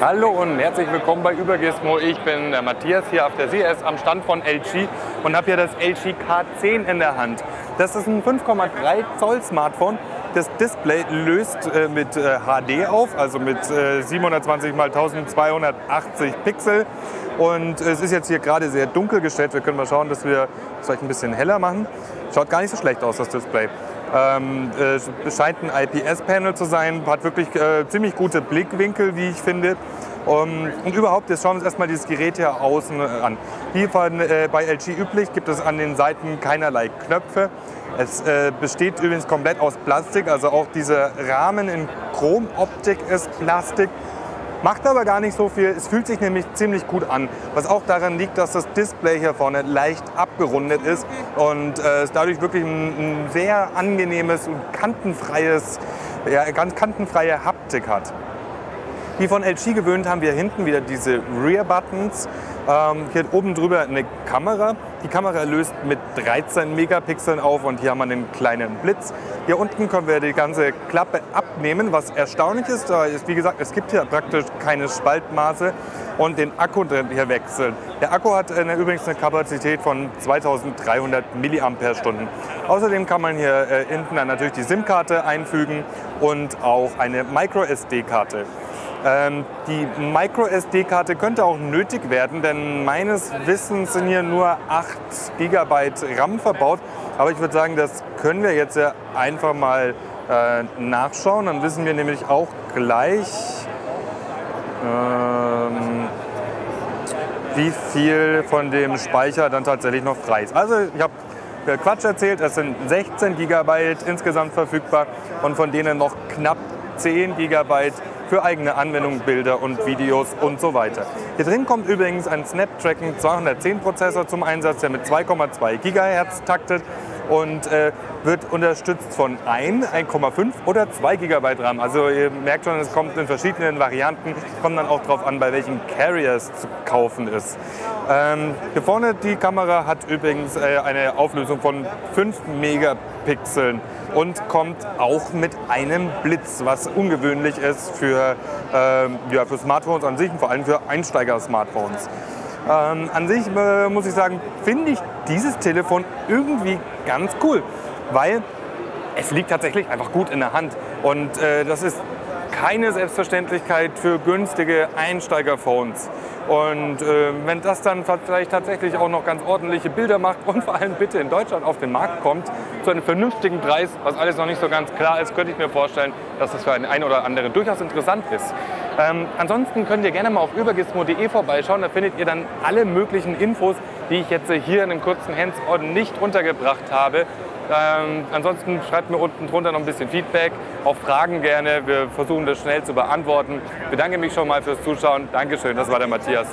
Hallo und herzlich willkommen bei Übergismo. Ich bin der Matthias hier auf der CS am Stand von LG und habe hier das LG K10 in der Hand. Das ist ein 5,3 Zoll Smartphone. Das Display löst äh, mit äh, HD auf, also mit äh, 720 x 1280 Pixel. Und es ist jetzt hier gerade sehr dunkel gestellt. Wir können mal schauen, dass wir es vielleicht ein bisschen heller machen. Schaut gar nicht so schlecht aus, das Display. Ähm, äh, scheint ein IPS-Panel zu sein, hat wirklich äh, ziemlich gute Blickwinkel, wie ich finde. Um, und überhaupt, jetzt schauen wir uns erstmal dieses Gerät hier außen an. Wie von, äh, bei LG üblich gibt es an den Seiten keinerlei Knöpfe. Es äh, besteht übrigens komplett aus Plastik, also auch dieser Rahmen in Chromoptik ist Plastik. Macht aber gar nicht so viel. Es fühlt sich nämlich ziemlich gut an. Was auch daran liegt, dass das Display hier vorne leicht abgerundet ist und äh, es dadurch wirklich ein, ein sehr angenehmes und kantenfreies, ja, ganz kantenfreie Haptik hat. Wie von LG gewöhnt haben wir hinten wieder diese Rear Buttons. Ähm, hier oben drüber eine Kamera. Die Kamera löst mit 13 Megapixeln auf und hier haben wir einen kleinen Blitz. Hier unten können wir die ganze Klappe abnehmen, was erstaunlich ist. Da ist wie gesagt, es gibt hier praktisch keine Spaltmaße und den Akku drin hier wechseln. Der Akku hat eine, übrigens eine Kapazität von 2300 mAh. Außerdem kann man hier äh, hinten dann natürlich die SIM-Karte einfügen und auch eine MicroSD-Karte. Ähm, die MicroSD-Karte könnte auch nötig werden, denn meines Wissens sind hier nur 8 GB RAM verbaut. Aber ich würde sagen, das können wir jetzt ja einfach mal äh, nachschauen. Dann wissen wir nämlich auch gleich, ähm, wie viel von dem Speicher dann tatsächlich noch frei ist. Also ich habe Quatsch erzählt, es sind 16 GB insgesamt verfügbar und von denen noch knapp 10 GB für eigene Anwendungen, Bilder und Videos und so weiter. Hier drin kommt übrigens ein Snapdragon 210 Prozessor zum Einsatz, der mit 2,2 GHz taktet und äh, wird unterstützt von 1, 1,5 oder 2 GB RAM. Also ihr merkt schon, es kommt in verschiedenen Varianten, kommt dann auch darauf an, bei welchen Carriers zu kaufen ist. Ähm, hier vorne die Kamera hat übrigens äh, eine Auflösung von 5 Megapixeln und kommt auch mit einem Blitz, was ungewöhnlich ist für, ähm, ja, für Smartphones an sich und vor allem für Einsteiger-Smartphones. Ähm, an sich äh, muss ich sagen, finde ich dieses Telefon irgendwie ganz cool, weil es liegt tatsächlich einfach gut in der Hand und äh, das ist keine Selbstverständlichkeit für günstige Einsteigerphones. Und äh, wenn das dann vielleicht tatsächlich auch noch ganz ordentliche Bilder macht und vor allem bitte in Deutschland auf den Markt kommt, zu einem vernünftigen Preis, was alles noch nicht so ganz klar ist, könnte ich mir vorstellen, dass das für einen ein oder anderen durchaus interessant ist. Ähm, ansonsten könnt ihr gerne mal auf übergizmo.de vorbeischauen, da findet ihr dann alle möglichen Infos, die ich jetzt hier in einem kurzen Hands-on nicht untergebracht habe. Ähm, ansonsten schreibt mir unten drunter noch ein bisschen Feedback, auch Fragen gerne. Wir versuchen das schnell zu beantworten. Ich bedanke mich schon mal fürs Zuschauen. Dankeschön, das war der Matthias.